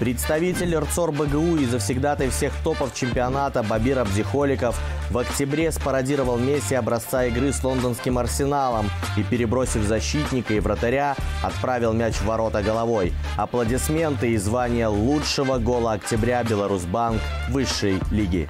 Представитель РЦОР БГУ и завсегдатый всех топов чемпионата Бабир Абдихоликов в октябре спародировал Месси образца игры с лондонским Арсеналом и, перебросив защитника и вратаря, отправил мяч в ворота головой. Аплодисменты и звание лучшего гола октября Беларусьбанк высшей лиги.